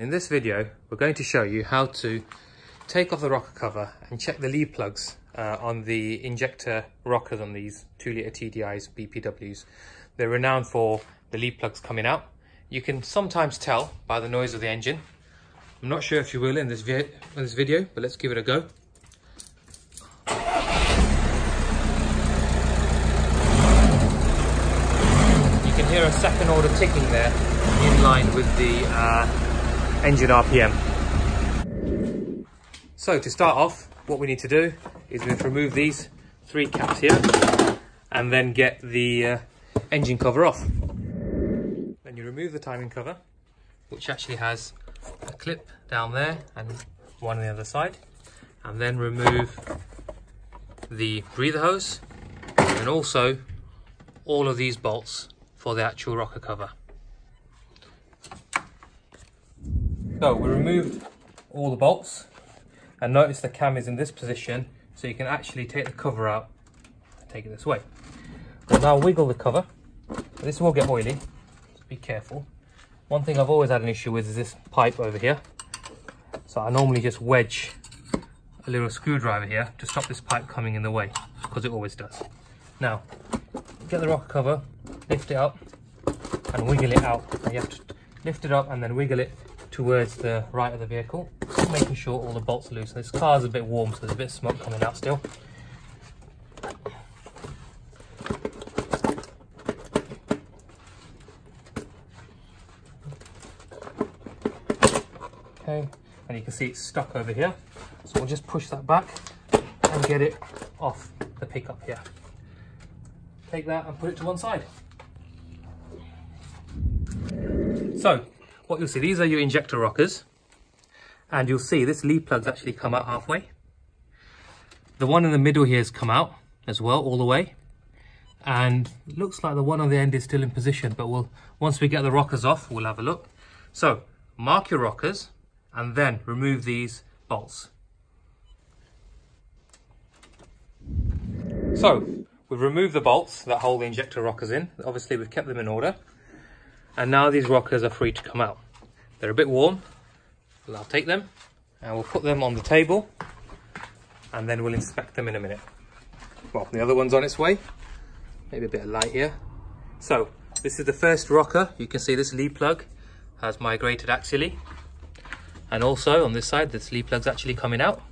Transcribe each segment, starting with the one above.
In this video, we're going to show you how to take off the rocker cover and check the Lee plugs uh, on the injector rockers on these 2 litre TDIs BPWs. They're renowned for the Lee plugs coming out. You can sometimes tell by the noise of the engine. I'm not sure if you will in this, in this video, but let's give it a go. You can hear a second order ticking there in line with the uh, engine RPM. So to start off, what we need to do is we to remove these three caps here and then get the uh, engine cover off. Then you remove the timing cover, which actually has a clip down there and one on the other side. And then remove the breather hose and also all of these bolts for the actual rocker cover. So we removed all the bolts and notice the cam is in this position so you can actually take the cover out take it this way. We'll now wiggle the cover. This will get oily, so be careful. One thing I've always had an issue with is this pipe over here. So I normally just wedge a little screwdriver here to stop this pipe coming in the way because it always does. Now, get the rocker cover, lift it up and wiggle it out. you have to lift it up and then wiggle it towards the right of the vehicle, making sure all the bolts are loose. This car's a bit warm, so there's a bit of smoke coming out still. Okay, and you can see it's stuck over here. So we'll just push that back and get it off the pickup here. Take that and put it to one side. So what you'll see, these are your injector rockers. And you'll see this Lee plug's actually come out halfway. The one in the middle here has come out as well, all the way. And looks like the one on the end is still in position, but we'll once we get the rockers off, we'll have a look. So mark your rockers and then remove these bolts. So we've removed the bolts that hold the injector rockers in. Obviously we've kept them in order. And now these rockers are free to come out. They're a bit warm, but I'll take them and we'll put them on the table and then we'll inspect them in a minute. Well, the other one's on its way. Maybe a bit of light here. So this is the first rocker. You can see this Lee plug has migrated axially. And also on this side, this Lee plug's actually coming out.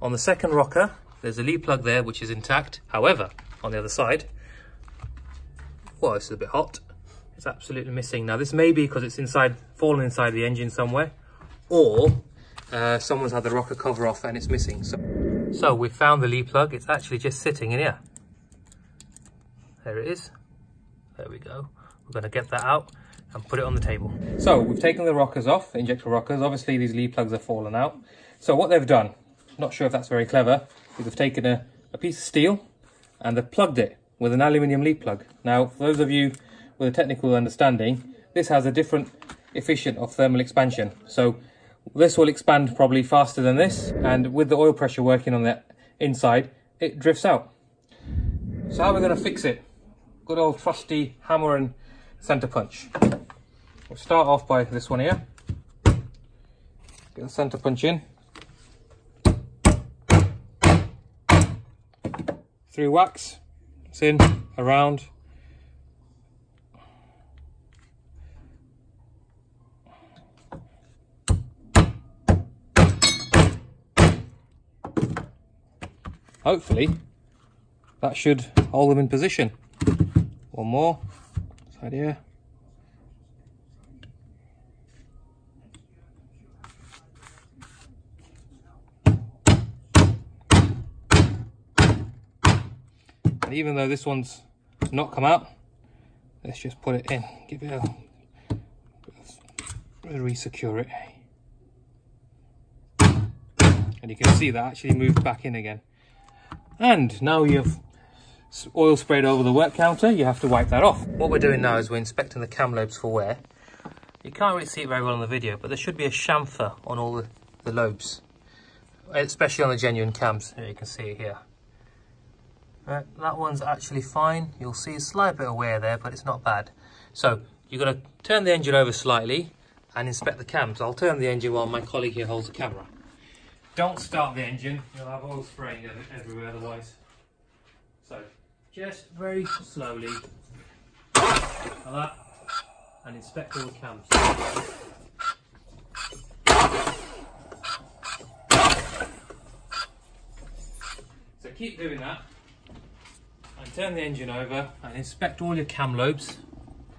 On the second rocker, there's a Lee plug there which is intact. However, on the other side, well, this is a bit hot. It's absolutely missing. Now this may be because it's inside, fallen inside the engine somewhere, or uh, someone's had the rocker cover off and it's missing. So, so we found the Lee plug. It's actually just sitting in here. There it is. There we go. We're going to get that out and put it on the table. So we've taken the rockers off, the injector rockers. Obviously these Lee plugs have fallen out. So what they've done, not sure if that's very clever, is they've taken a, a piece of steel and they've plugged it with an aluminium Lee plug. Now, for those of you with a technical understanding, this has a different efficient of thermal expansion. So this will expand probably faster than this, and with the oil pressure working on the inside, it drifts out. So how are we going to fix it? Good old trusty hammer and center punch. We'll start off by this one here. Get the center punch in. Through wax, it's in, around, hopefully that should hold them in position. One more, side here. And even though this one's not come out, let's just put it in, give it a, re-secure it. And you can see that actually moved back in again. And now you've oil sprayed over the work counter, you have to wipe that off. What we're doing now is we're inspecting the cam lobes for wear. You can't really see it very well on the video, but there should be a chamfer on all the, the lobes, especially on the genuine cams. You can see it here. Right, that one's actually fine. You'll see a slight bit of wear there, but it's not bad. So you're going to turn the engine over slightly and inspect the cams. I'll turn the engine while my colleague here holds the camera. Don't start the engine, you'll have oil spraying everywhere otherwise. So, just very slowly, like that, and inspect all the cams. So keep doing that, and turn the engine over and inspect all your cam lobes.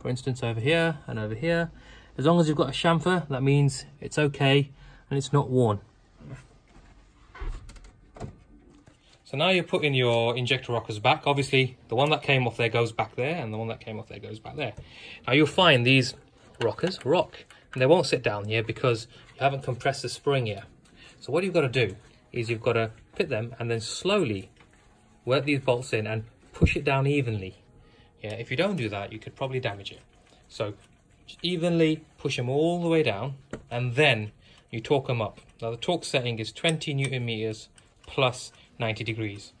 For instance, over here and over here. As long as you've got a chamfer, that means it's okay and it's not worn. So now you're putting your injector rockers back. Obviously, the one that came off there goes back there, and the one that came off there goes back there. Now you'll find these rockers rock, and they won't sit down here because you haven't compressed the spring yet. So what you've got to do is you've got to put them and then slowly work these bolts in and push it down evenly. Yeah, if you don't do that, you could probably damage it. So evenly push them all the way down, and then you torque them up. Now the torque setting is 20 newton meters plus 90 degrees.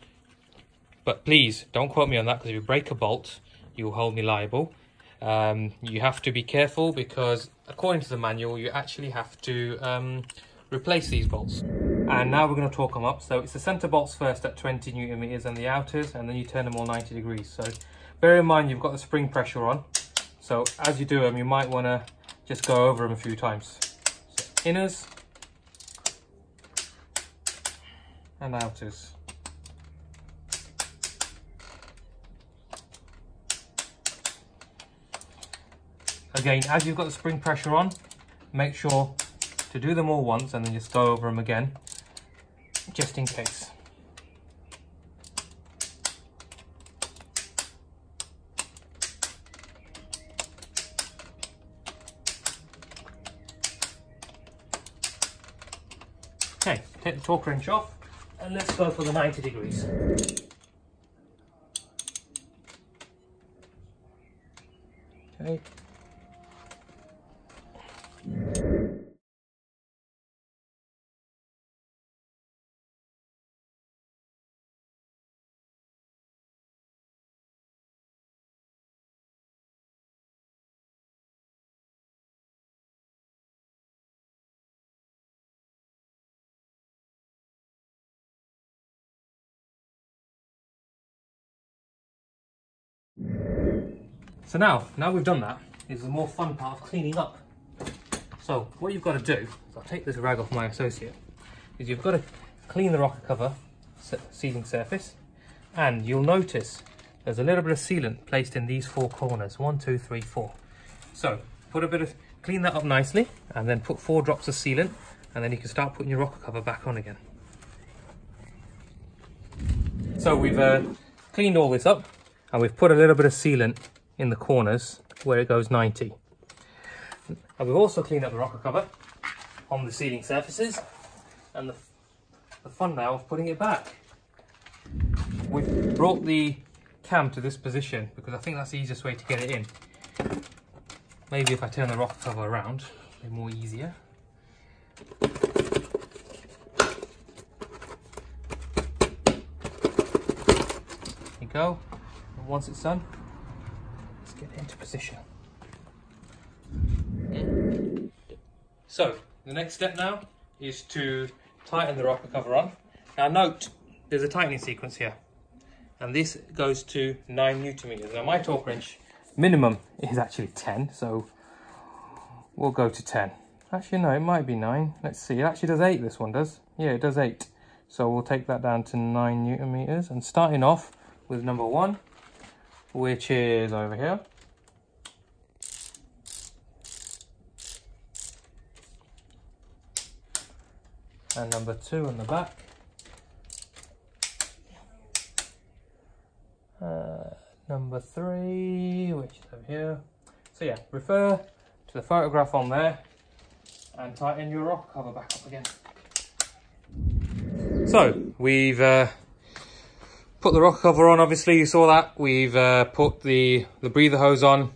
But please don't quote me on that because if you break a bolt, you'll hold me liable. Um, you have to be careful because according to the manual, you actually have to um, replace these bolts. And now we're going to torque them up. So it's the center bolts first at 20 newton meters and the outers, and then you turn them all 90 degrees. So bear in mind you've got the spring pressure on. So as you do them, you might want to just go over them a few times. So inners, and outers. Again, as you've got the spring pressure on, make sure to do them all once and then just go over them again, just in case. Okay, take the torque wrench off and let's go for the 90 degrees. Okay. So now, now we've done that, is the more fun part of cleaning up. So what you've got to do, I'll take this rag off my associate, is you've got to clean the rocker cover sealing surface and you'll notice there's a little bit of sealant placed in these four corners, one, two, three, four. So put a bit of, clean that up nicely and then put four drops of sealant and then you can start putting your rocker cover back on again. So we've uh, cleaned all this up and we've put a little bit of sealant in the corners where it goes 90. And we've also cleaned up the rocker cover on the sealing surfaces and the, the fun now of putting it back. We've brought the cam to this position because I think that's the easiest way to get it in. Maybe if I turn the rocker cover around, it'll be more easier. There you go. And once it's done, into position. So, the next step now is to tighten the rocker cover on. Now note, there's a tightening sequence here. And this goes to 9 newton meters. Now my torque wrench minimum is actually 10, so we'll go to 10. Actually, no, it might be 9. Let's see. It actually does 8, this one does. Yeah, it does 8. So we'll take that down to 9 newton meters. And starting off with number 1, which is over here. And number two on the back. Uh, number three, which is over here. So yeah, refer to the photograph on there and tighten your rock cover back up again. So we've uh, put the rock cover on, obviously you saw that. We've uh, put the, the breather hose on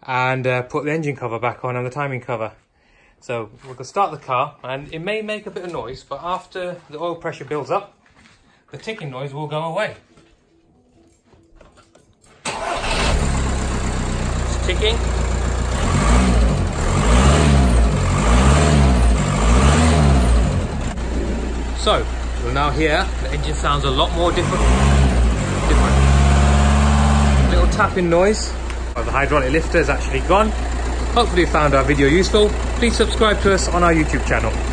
and uh, put the engine cover back on and the timing cover. So we're gonna start the car and it may make a bit of noise, but after the oil pressure builds up, the ticking noise will go away. It's ticking. So, we'll now hear the engine sounds a lot more different. different. Little tapping noise. The hydraulic lifter is actually gone. Hopefully you found our video useful. Please subscribe to us on our YouTube channel.